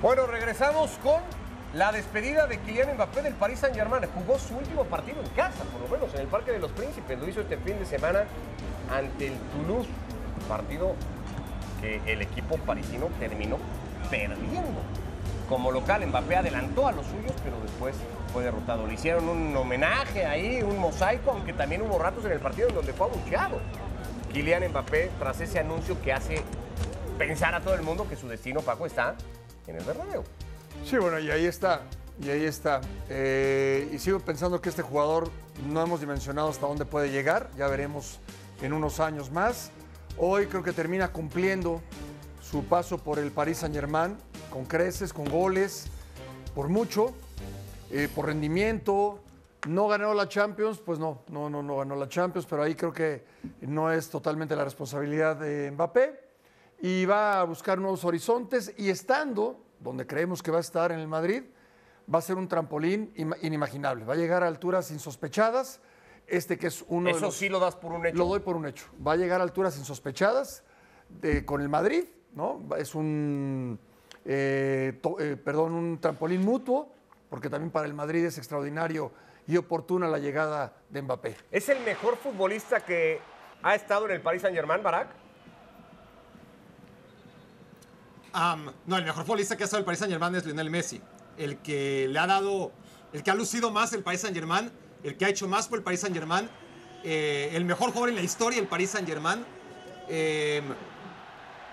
Bueno, regresamos con la despedida de Kylian Mbappé del Paris Saint-Germain. Jugó su último partido en casa, por lo menos en el Parque de los Príncipes. Lo hizo este fin de semana ante el Toulouse. Partido que el equipo parisino terminó perdiendo. Como local, Mbappé adelantó a los suyos, pero después fue derrotado. Le hicieron un homenaje ahí, un mosaico, aunque también hubo ratos en el partido en donde fue abucheado. Kylian Mbappé, tras ese anuncio que hace pensar a todo el mundo que su destino, Paco, está en el. Sí, bueno, y ahí está. Y ahí está. Eh, y sigo pensando que este jugador no hemos dimensionado hasta dónde puede llegar. Ya veremos en unos años más. Hoy creo que termina cumpliendo su paso por el Paris Saint-Germain con creces, con goles, por mucho, eh, por rendimiento. No ganó la Champions, pues no, no, no, no ganó la Champions, pero ahí creo que no es totalmente la responsabilidad de Mbappé. Y va a buscar nuevos horizontes y estando donde creemos que va a estar en el Madrid, va a ser un trampolín inimaginable. Va a llegar a alturas insospechadas. Este que es uno Eso de los, sí lo das por un hecho. Lo doy por un hecho. Va a llegar a alturas insospechadas de, con el Madrid, ¿no? Es un, eh, to- eh, perdón, un trampolín mutuo, porque también para el Madrid es extraordinario y oportuna la llegada de Mbappé. ¿Es el mejor futbolista que ha estado en el Paris Saint-Germain, Barak? No, el mejor futbolista que ha estado el Paris Saint Germain es Lionel Messi. El que le ha dado, el que ha lucido más el Paris Saint Germain, el que ha hecho más por el Paris Saint Germain, el mejor jugador en la historia del Paris Saint Germain.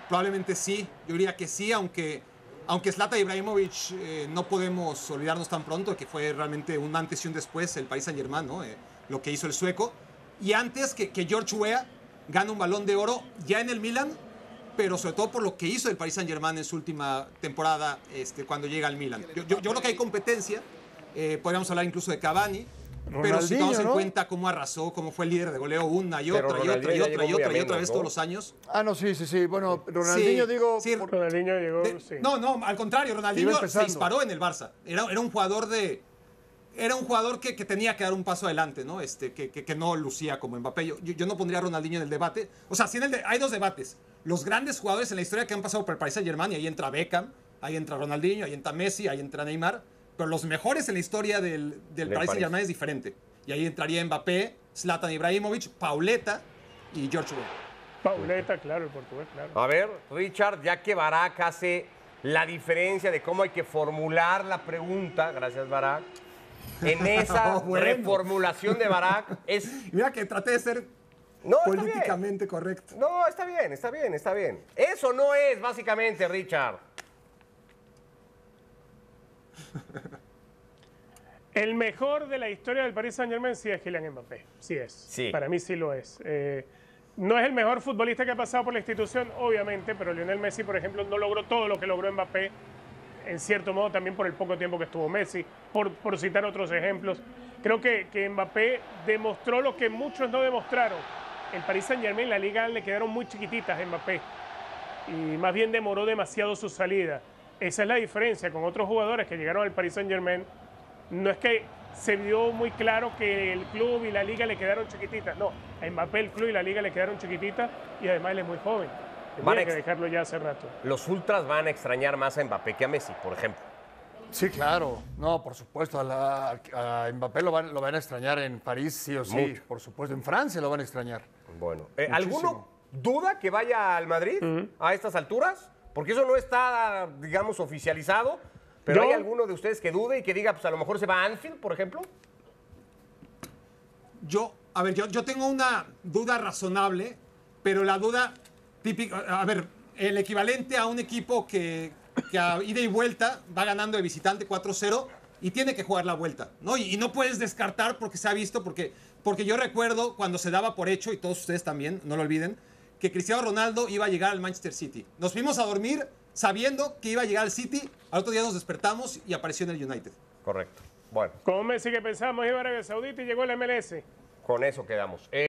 probablemente sí, yo diría que sí, aunque, aunque Zlatan Ibrahimovic eh, no podemos olvidarnos tan pronto que fue realmente un antes y un después el Paris Saint Germain, ¿no? Eh, lo que hizo el sueco. Y antes que, que George Weah gana un balón de oro ya en el Milan, pero sobre todo por lo que hizo el Paris Saint Germain en su última temporada este, cuando llega al Milan. Yo, yo- yo creo que hay competencia, eh, podríamos hablar incluso de Cavani, pero si Ronaldinho, tomamos en ¿no? cuenta cómo arrasó, cómo fue el líder de goleo una y otra y otra y Ronaldinho otra y otra y otra vez ¿no? todos los años. Ah, no, sí, sí, sí. Bueno, Ronaldinho, Sí, digo, sí, por- Ronaldinho llegó, De- sí. No, no, al contrario, Ronaldinho se disparó en el Barça. Era, era un jugador de. Era un jugador que, que tenía que dar un paso adelante, ¿no? Este, que, que- que no lucía como Mbappé. Yo, yo- yo no pondría a Ronaldinho en el debate. O sea, sí en el de- hay dos debates. Los grandes jugadores en la historia que han pasado por el Paris Saint Germain, y ahí entra Beckham, ahí entra Ronaldinho, ahí entra Messi, ahí entra Neymar. Pero los mejores en la historia del, del Paris Saint. Germain es diferente. Y ahí entraría Mbappé, Zlatan Ibrahimovic, Pauleta y George Weah. Pauleta, claro, el portugués, claro. A ver, Richard, ya que Barak hace la diferencia de cómo hay que formular la pregunta, gracias Barak, en esa Oh, bueno. reformulación de Barak es... Mira que traté de ser No, está bien. políticamente correcto. No, está bien, está bien, está bien. Eso no es, básicamente, Richard. El mejor de la historia del Paris Saint Germain sí es Kylian Mbappé. Sí es. Sí. Para mí sí lo es. Eh, no es el mejor futbolista que ha pasado por la institución, obviamente, pero Lionel Messi, por ejemplo, no logró todo lo que logró Mbappé. En cierto modo, también por el poco tiempo que estuvo Messi, por, por citar otros ejemplos. Creo que, que Mbappé demostró lo que muchos no demostraron. El Paris Saint Germain, la liga le quedaron muy chiquititas a Mbappé y más bien demoró demasiado su salida. Esa es la diferencia con otros jugadores que llegaron al Paris Saint Germain. No es que se vio muy claro que el club y la liga le quedaron chiquititas. No, a Mbappé el club y la liga le quedaron chiquititas y además él es muy joven. Van que dejarlo ya hace rato. Los ultras van a extrañar más a Mbappé que a Messi, por ejemplo. Sí, claro. No, por supuesto. A, la- a Mbappé lo van, lo van a extrañar en París, sí o sí. Mucho. Por supuesto. En Francia lo van a extrañar. Bueno, eh. ¿alguno duda que vaya al Madrid a estas alturas? Porque eso no está, digamos, oficializado. Pero Yo- ¿hay alguno de ustedes que dude y que diga, pues a lo mejor se va a Anfield, por ejemplo? Yo, a ver, yo, yo tengo una duda razonable, pero la duda típica, a ver, el equivalente a un equipo que, que a ida y vuelta va ganando de visitante 4-0 y tiene que jugar la vuelta, ¿no? Y, y no puedes descartar porque se ha visto, porque, porque yo recuerdo cuando se daba por hecho, y todos ustedes también, no lo olviden, que Cristiano Ronaldo iba a llegar al Manchester City. Nos fuimos a dormir sabiendo que iba a llegar al City, al otro día nos despertamos y apareció en el United. Correcto. Bueno, Como Messi que pensábamos iba a Arabia Saudita y llegó el MLS. con eso quedamos. Eh,